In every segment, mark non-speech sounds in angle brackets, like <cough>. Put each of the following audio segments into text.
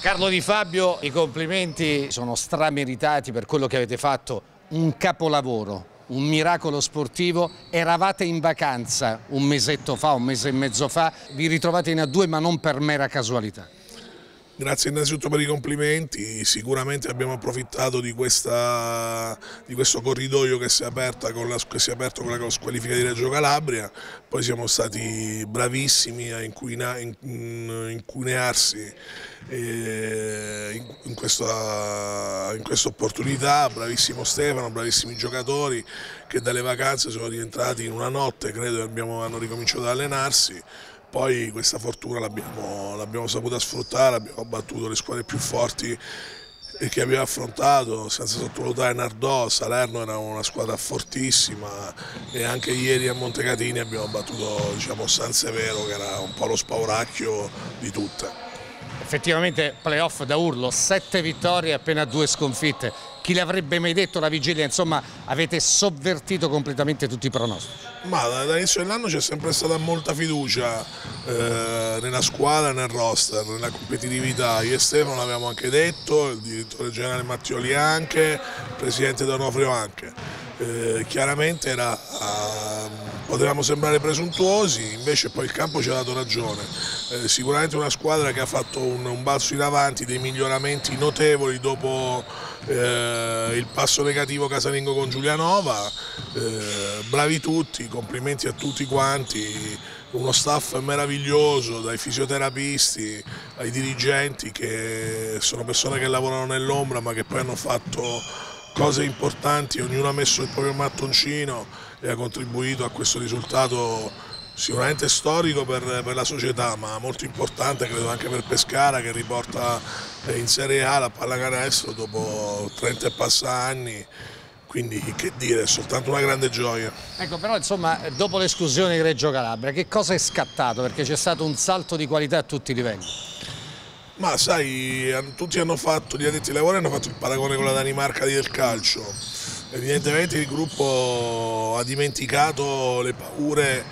Carlo Di Fabio, i complimenti sono strameritati per quello che avete fatto, un capolavoro, un miracolo sportivo, eravate in vacanza un mesetto fa, un mese e mezzo fa, vi ritrovate in A2 ma non per mera casualità. Grazie innanzitutto per i complimenti, sicuramente abbiamo approfittato di, questa, di questo corridoio che si, è aperto con la squalifica di Reggio Calabria, poi siamo stati bravissimi a inquina, in, incunearsi eh, in, questa, in questa opportunità, bravissimo Stefano, bravissimi giocatori che dalle vacanze sono rientrati in una notte, credo, abbiamo, hanno ricominciato ad allenarsi poi questa fortuna l'abbiamo saputa sfruttare, abbiamo battuto le squadre più forti che abbiamo affrontato, senza sottovalutare Nardò, Salerno era una squadra fortissima e anche ieri a Montecatini abbiamo battuto diciamo, San Severo che era un po' lo spauracchio di tutte. Effettivamente playoff da urlo, sette vittorie e appena due sconfitte. Chi l'avrebbe mai detto la vigilia? Insomma, avete sovvertito completamente tutti i pronostici. Ma dall'inizio dell'anno c'è sempre stata molta fiducia eh, nella squadra, nel roster, nella competitività. Io e Stefano l'avevamo anche detto, il direttore generale Mattioli anche, il presidente D'Onofrio anche. Eh, chiaramente era, uh, potevamo sembrare presuntuosi, invece poi il campo ci ha dato ragione. Eh, sicuramente una squadra che ha fatto un, un, balzo in avanti, dei miglioramenti notevoli dopo eh, il passo negativo casalingo con Giulianova, eh, bravi tutti, complimenti a tutti quanti, uno staff meraviglioso, dai fisioterapisti ai dirigenti che sono persone che lavorano nell'ombra ma che poi hanno fatto cose importanti, ognuno ha messo il proprio mattoncino e ha contribuito a questo risultato sicuramente storico per, per, la società ma molto importante credo anche per Pescara che riporta in Serie A la pallacanestro dopo 30 e passa anni quindi che dire, è soltanto una grande gioia. Ecco però insomma dopo l'esclusione di Reggio Calabria che cosa è scattato? Perché c'è stato un salto di qualità a tutti i livelli. Ma sai, tutti hanno fatto, gli addetti ai lavori hanno fatto il paragone con la Danimarca del calcio. Evidentemente il gruppo ha dimenticato le paure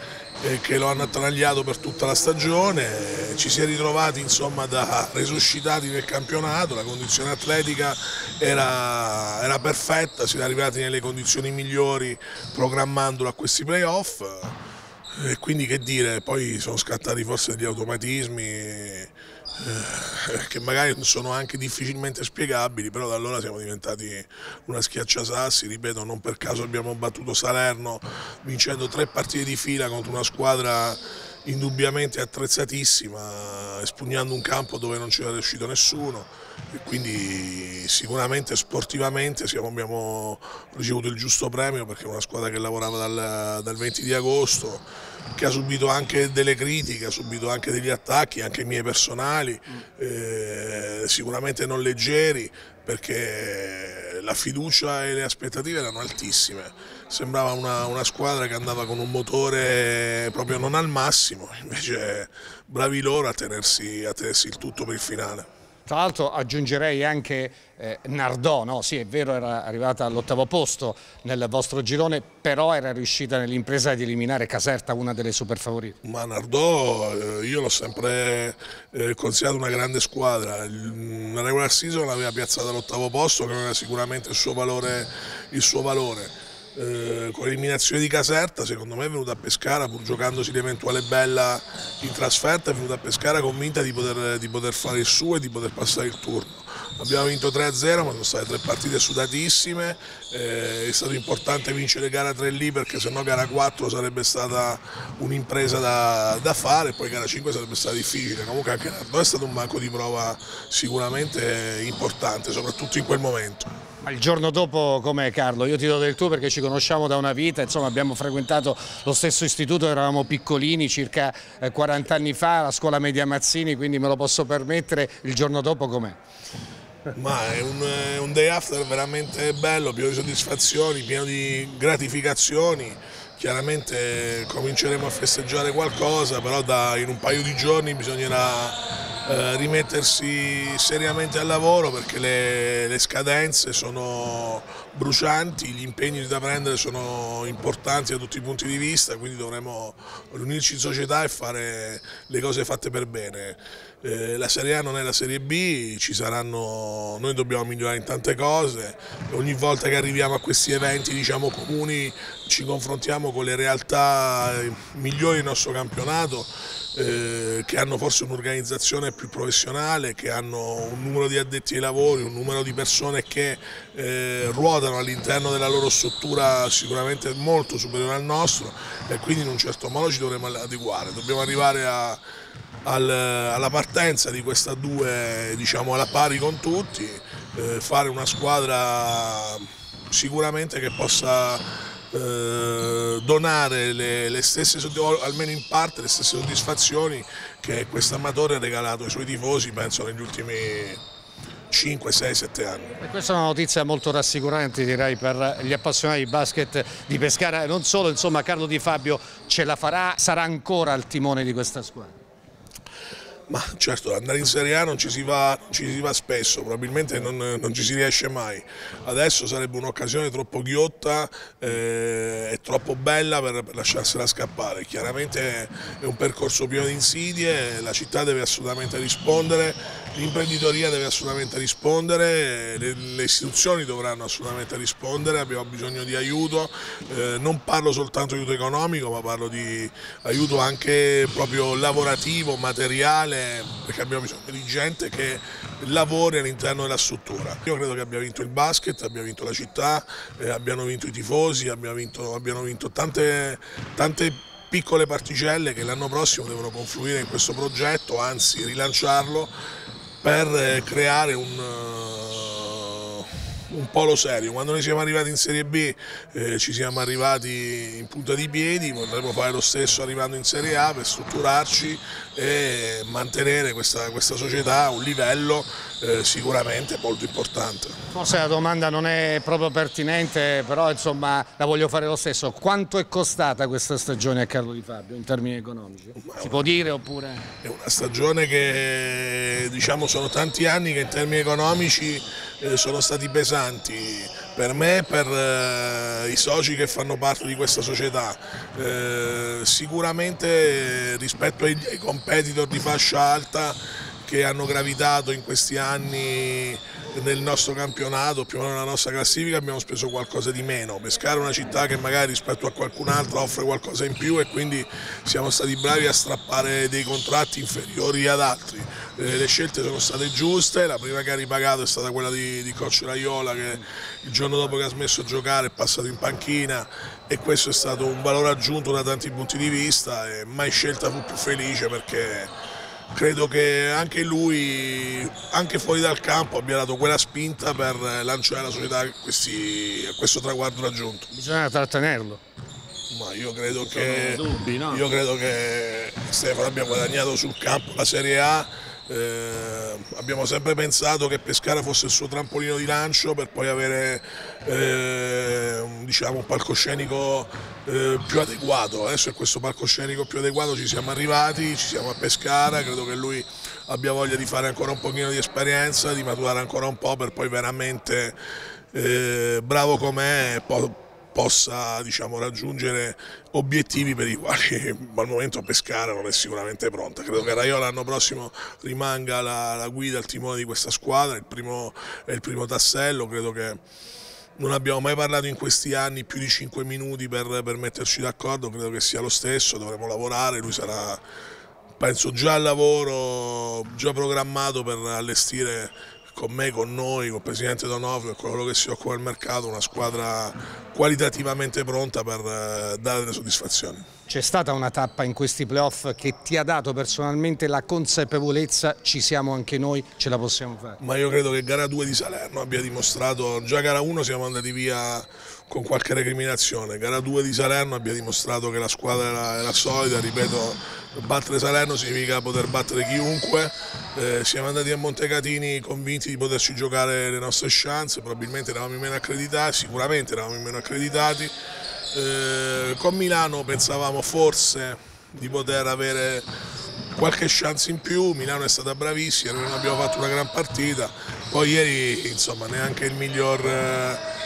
eh, che lo hanno attanagliato per tutta la stagione, ci si è ritrovati insomma da resuscitati nel campionato, la condizione atletica era, era perfetta, si è arrivati nelle condizioni migliori programmandolo a questi playoff e quindi che dire, poi sono scattati forse degli automatismi eh, che magari sono anche difficilmente spiegabili, però da allora siamo diventati una schiacciasassi, ripeto, non per caso abbiamo battuto Salerno vincendo tre partite di fila contro una squadra indubbiamente attrezzatissima, espugnando un campo dove non c'era riuscito nessuno. E quindi sicuramente sportivamente siamo, abbiamo ricevuto il giusto premio perché è una squadra che lavorava dal, dal 20 di agosto, che ha subito anche delle critiche, ha subito anche degli attacchi, anche miei personali, eh, sicuramente non leggeri, perché la fiducia e le aspettative erano altissime. Sembrava una, una, squadra che andava con un motore proprio non al massimo, invece bravi loro a tenersi, a tenersi il tutto per il finale. Tra l'altro aggiungerei anche eh, Nardò, no? sì è vero era arrivata all'ottavo posto nel vostro girone, però era riuscita nell'impresa di eliminare Caserta, una delle super favorite. Ma Nardò eh, io l'ho sempre eh, considerato una grande squadra, la regular season l'aveva piazzata all'ottavo posto che aveva sicuramente il suo valore. Il suo valore eh, con l'eliminazione di Caserta secondo me è venuta a Pescara pur giocandosi l'eventuale bella in trasferta è venuta a Pescara convinta di poter, di poter fare il suo e di poter passare il turno. Abbiamo vinto 3-0 ma sono state tre partite sudatissime. Eh, è stato importante vincere gara 3 lì perché sennò gara 4 sarebbe stata un'impresa da, da, fare poi gara 5 sarebbe stata difficile. Comunque anche Nardò è stato un banco di prova sicuramente importante soprattutto in quel momento il giorno dopo com'è Carlo? Io ti do del tuo perché ci conosciamo da una vita, insomma abbiamo frequentato lo stesso istituto, eravamo piccolini circa 40 eh, anni fa, la scuola media Mazzini, quindi me lo posso permettere, il giorno dopo com'è? Ma è un, un, day after veramente bello, pieno di soddisfazioni, pieno di gratificazioni. Chiaramente cominceremo a festeggiare qualcosa, però da, in un paio di giorni bisognerà eh, rimettersi seriamente al lavoro perché le, le, scadenze sono brucianti, gli impegni da prendere sono importanti da tutti i punti di vista, quindi dovremo riunirci in società e fare le cose fatte per bene. eh, la Serie A non è la Serie B, saranno, noi dobbiamo migliorare in tante cose, ogni volta che arriviamo a questi eventi diciamo, comuni ci confrontiamo con le realtà eh, migliori del nostro campionato eh, che hanno forse un'organizzazione più professionale, che hanno un numero di addetti ai lavori, un numero di persone che eh, ruotano all'interno della loro struttura sicuramente molto superiore al nostro e quindi in un certo modo ci dovremo adeguare, dobbiamo arrivare a, al, alla partenza di questa due diciamo alla pari con tutti, eh, fare una squadra sicuramente che possa eh, donare le, le, stesse, almeno in parte, le stesse soddisfazioni che questo amatore ha regalato ai suoi tifosi, penso, negli ultimi 5, 6, 7 anni. E questa è una notizia molto rassicurante direi per gli appassionati di basket di Pescara e non solo, insomma Carlo Di Fabio ce la farà, sarà ancora al timone di questa squadra. Ma certo, andare in Serie A non ci si va, ci si va spesso, probabilmente non, non, ci si riesce mai. Adesso sarebbe un'occasione troppo ghiotta eh, e troppo bella per, per, lasciarsela scappare. Chiaramente è un percorso pieno di insidie, la città deve assolutamente rispondere, l'imprenditoria deve assolutamente rispondere, le, le, istituzioni dovranno assolutamente rispondere, abbiamo bisogno di aiuto, eh, non parlo soltanto di aiuto economico ma parlo di aiuto anche proprio lavorativo, materiale perché abbiamo bisogno di gente che lavori all'interno della struttura. Io credo che abbia vinto il basket, abbia vinto la città, eh, abbiano vinto i tifosi, abbiano vinto, abbiano vinto tante, tante piccole particelle che l'anno prossimo devono confluire in questo progetto, anzi rilanciarlo per eh, creare un un polo serio. Quando noi siamo arrivati in Serie B eh, ci siamo arrivati in punta di piedi, vorremmo fare lo stesso arrivando in Serie A per strutturarci e mantenere questa, questa società a un livello eh, sicuramente molto importante. Forse la domanda non è proprio pertinente, però insomma la voglio fare lo stesso. Quanto è costata questa stagione a Carlo Di Fabio in termini economici? Ma si può dire oppure? È una stagione che diciamo sono tanti anni che in termini economici eh, sono stati pesanti per me e per eh, i soci che fanno parte di questa società. Eh, sicuramente rispetto ai, ai competitor di fascia alta che hanno gravitato in questi anni nel nostro campionato, più o meno nella nostra classifica abbiamo speso qualcosa di meno. Pescara è una città che magari rispetto a qualcun altro offre qualcosa in più e quindi siamo stati bravi a strappare dei contratti inferiori ad altri. Eh, le scelte sono state giuste, la prima che ha ripagato è stata quella di, di Coach Raiola che il giorno dopo che ha smesso di giocare è passato in panchina e questo è stato un valore aggiunto da tanti punti di vista e mai scelta fu più felice perché credo che anche lui, anche fuori dal campo, abbia dato quella spinta per lanciare la società a, questi, a questo traguardo raggiunto. Bisogna trattenerlo. Ma io credo, che, dubbi, no? io credo che Stefano abbia guadagnato sul campo la Serie A eh, abbiamo sempre pensato che Pescara fosse il suo trampolino di lancio per poi avere eh, diciamo, un palcoscenico eh, più adeguato. Adesso è questo palcoscenico più adeguato ci siamo arrivati, ci siamo a Pescara, credo che lui abbia voglia di fare ancora un pochino di esperienza, di maturare ancora un po' per poi veramente eh, bravo com'è possa diciamo, raggiungere obiettivi per i quali <laughs> al momento Pescara non è sicuramente pronta. Credo che Raiola l'anno prossimo rimanga la, la guida, il timone di questa squadra, il primo, è il primo tassello, credo che non abbiamo mai parlato in questi anni più di 5 minuti per, per metterci d'accordo, credo che sia lo stesso, dovremo lavorare, lui sarà penso già al lavoro, già programmato per allestire con me, con noi, con il Presidente Donofrio e con quello che si occupa del mercato, una squadra qualitativamente pronta per eh, dare delle soddisfazioni. C'è stata una tappa in questi playoff che ti ha dato personalmente la consapevolezza, ci siamo anche noi, ce la possiamo fare? Ma io credo che gara 2 di Salerno abbia dimostrato, già gara 1 siamo andati via con qualche recriminazione, gara 2 di Salerno abbia dimostrato che la squadra era, era solida, ripeto, battere Salerno significa poter battere chiunque, eh, siamo andati a Montecatini convinti di poterci giocare le nostre chance, probabilmente eravamo meno accreditati, sicuramente eravamo meno accreditati, eh, con Milano pensavamo forse di poter avere qualche chance in più, Milano è stata bravissima, non abbiamo fatto una gran partita, poi ieri insomma neanche il miglior eh,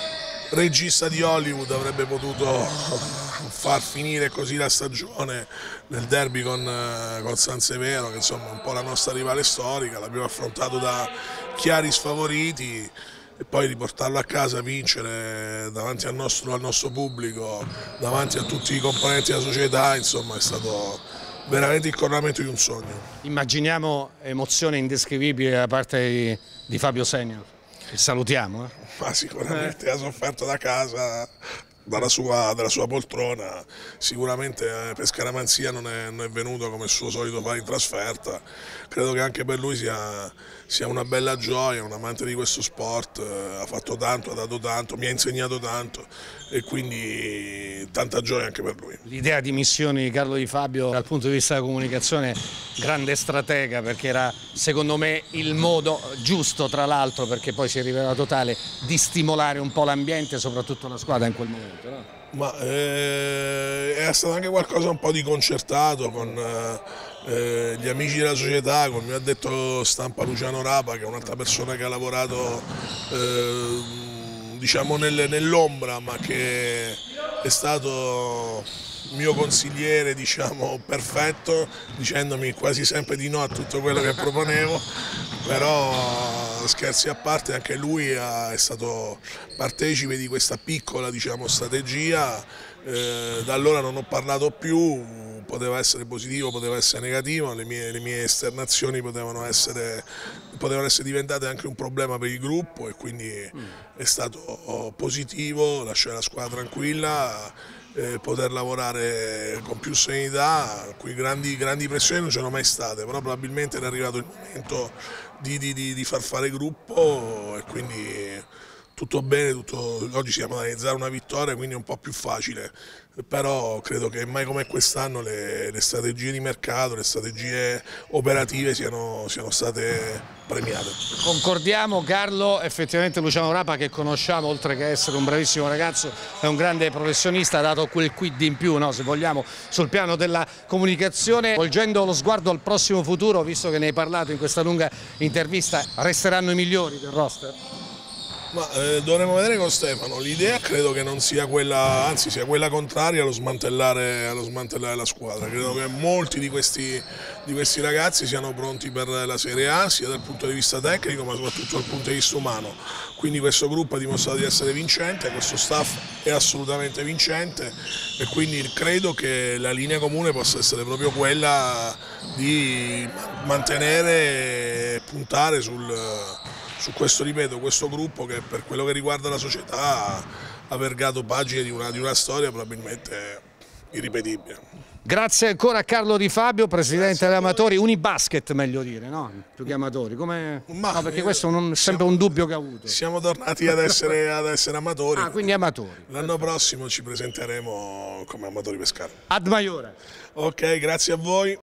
regista di Hollywood avrebbe potuto far finire così la stagione nel derby con, eh, con San Severo, che insomma è un po' la nostra rivale storica, l'abbiamo affrontato da chiari sfavoriti e poi riportarlo a casa, vincere davanti al nostro, al nostro pubblico, davanti a tutti i componenti della società, insomma è stato veramente il coronamento di un sogno. Immaginiamo emozione indescrivibile da parte di, di Fabio Senior, che salutiamo. Eh? Ma sicuramente eh. ha sofferto da casa, dalla sua, dalla sua, poltrona, sicuramente eh, per Scaramanzia non è, non è, venuto come il suo solito fare in trasferta, credo che anche per lui sia, sia una bella gioia, un amante di questo sport, eh, ha fatto tanto, ha dato tanto, mi ha insegnato tanto e quindi tanta gioia anche per lui. L'idea di missioni di Carlo Di Fabio dal punto di vista della comunicazione, grande stratega perché era secondo me il modo giusto tra l'altro perché poi si è rivelato tale di stimolare un po' l'ambiente e soprattutto la squadra in quel momento. No? Ma eh, è stato anche qualcosa un po' di concertato con eh, gli amici della società, con il mio addetto stampa Luciano Rapa che è un'altra persona che ha lavorato eh, diciamo nell'ombra ma che è stato mio consigliere diciamo, perfetto dicendomi quasi sempre di no a tutto quello che proponevo. <laughs> Però scherzi a parte anche lui è stato partecipe di questa piccola diciamo, strategia eh, da allora non ho parlato più poteva essere positivo, poteva essere negativo, le mie, le mie esternazioni potevano essere, potevano essere, diventate anche un problema per il gruppo e quindi mm. è stato positivo lasciare la squadra tranquilla, eh, poter lavorare con più serenità, qui grandi, grandi pressioni non c'erano mai state, però probabilmente era arrivato il momento di, di, di, di far fare gruppo e quindi tutto bene, tutto, oggi siamo ad analizzare una vittoria quindi è un po' più facile, però credo che mai come quest'anno le, le, strategie di mercato, le strategie operative siano, siano, state premiate. Concordiamo Carlo, effettivamente Luciano Rapa che conosciamo oltre che essere un bravissimo ragazzo è un grande professionista, ha dato quel quid in più no, se vogliamo sul piano della comunicazione, volgendo lo sguardo al prossimo futuro visto che ne hai parlato in questa lunga intervista, resteranno i migliori del roster? Ma eh, dovremmo vedere con Stefano, l'idea credo che non sia quella, anzi sia quella contraria allo smantellare, allo smantellare la squadra, credo che molti di questi, di questi, ragazzi siano pronti per la Serie A sia dal punto di vista tecnico ma soprattutto dal punto di vista umano, quindi questo gruppo ha dimostrato di essere vincente, questo staff è assolutamente vincente e quindi credo che la linea comune possa essere proprio quella di mantenere e puntare sul su questo, ripeto, questo gruppo che per quello che riguarda la società ha vergato pagine di una, di una storia probabilmente irripetibile. Grazie ancora a Carlo Di Fabio, presidente degli amatori, Unibasket meglio dire, no? Più che amatori, come... Ma, no, perché questo è sempre un dubbio che ho avuto. Siamo tornati ad essere, ad essere amatori. Ah, quindi amatori. L'anno prossimo ci presenteremo come amatori pescari. Ad Maiore. Ok, grazie a voi.